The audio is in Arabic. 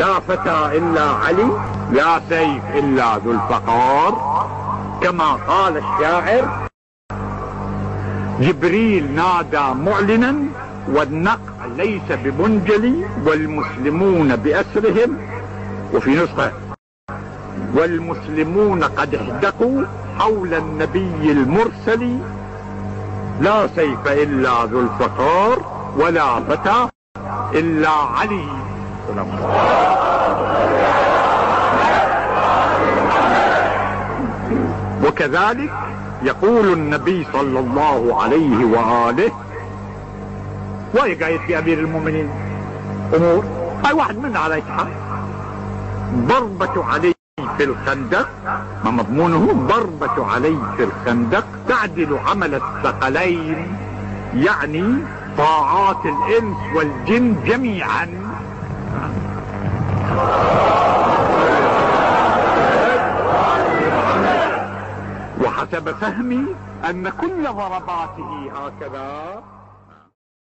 لا فتى إلا علي لا سيف إلا ذو الفقار. كما قال الشاعر جبريل نادى معلنا والنقع ليس بمنجلي والمسلمون بأسرهم. وفي نسخة والمسلمون قد احدقوا حول النبي المرسل. لا سيف إلا ذو الفقار ولا فتى إلا علي. وكذلك يقول النبي صلى الله عليه وآله وهي قايد في أمير المؤمنين؟ أمور؟ هاي واحد منا على يتحق ضربة علي في الخندق ما مضمونه؟ ضربة علي في الخندق تعدل عمل الثقلين يعني طاعات الإنس والجن جميعا. وحسب فهمي أن كل ضرباته هكذا